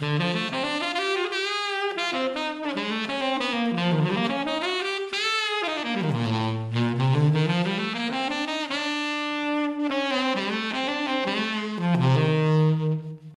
Mm-hmm.